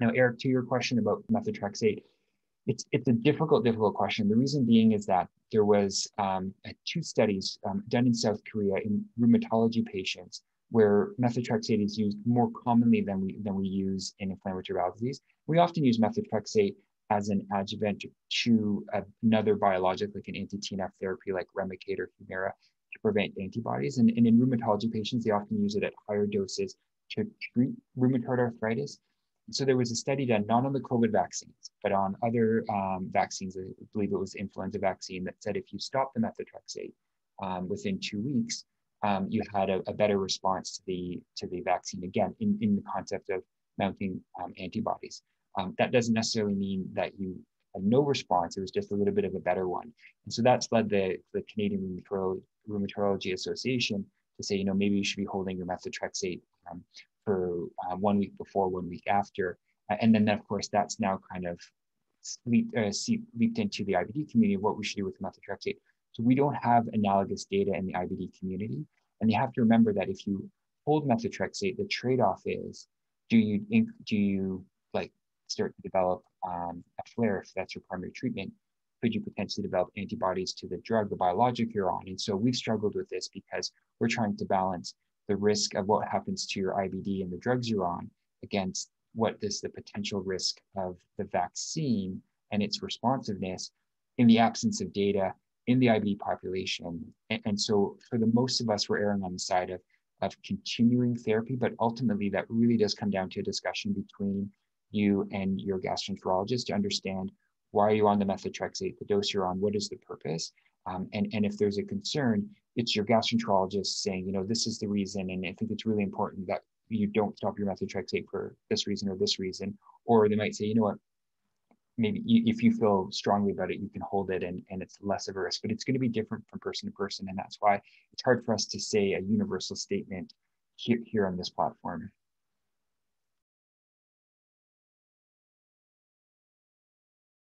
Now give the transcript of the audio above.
Now, Eric, to your question about methotrexate, it's it's a difficult, difficult question. The reason being is that there was um, two studies um, done in South Korea in rheumatology patients where methotrexate is used more commonly than we than we use in inflammatory bowel disease. We often use methotrexate as an adjuvant to another biologic like an anti-TNF therapy like Remicade or Humira to prevent antibodies. And, and in rheumatology patients, they often use it at higher doses to treat rheumatoid arthritis. So there was a study done not on the COVID vaccines, but on other um, vaccines. I believe it was influenza vaccine that said if you stop the methotrexate um, within two weeks, um, you had a, a, better response to the to the vaccine. Again, in, in the concept of mounting um, antibodies. Um, that doesn't necessarily mean that you had no response. It was just a little bit of a better one. And so that's led the, the Canadian Rheumatology Association to say, you know, maybe you should be holding your methotrexate um, for uh, one week before, one week after. Uh, and then, of course, that's now kind of leaped, uh, leaped into the IBD community what we should do with methotrexate. So we don't have analogous data in the IBD community. And you have to remember that if you hold methotrexate, the trade-off is, do you do you like start to develop um, a flare if that's your primary treatment? Could you potentially develop antibodies to the drug, the biologic you're on? And so we've struggled with this because we're trying to balance the risk of what happens to your IBD and the drugs you're on against what is the potential risk of the vaccine and its responsiveness in the absence of data in the IBD population. And, and, so for the most of us, we're erring on the side of, of continuing therapy, but ultimately that really does come down to a discussion between you and your gastroenterologist to understand why are you on the methotrexate, the dose you're on, what is the purpose? Um, and, and if there's a concern, it's your gastroenterologist saying, you know, this is the reason. And I think it's really important that you don't stop your methotrexate for this reason or this reason. Or they might say, you know what, maybe if you feel strongly about it, you can hold it and, and it's less of a risk, but it's going to be different from person to person. And that's why it's hard for us to say a universal statement here, here on this platform.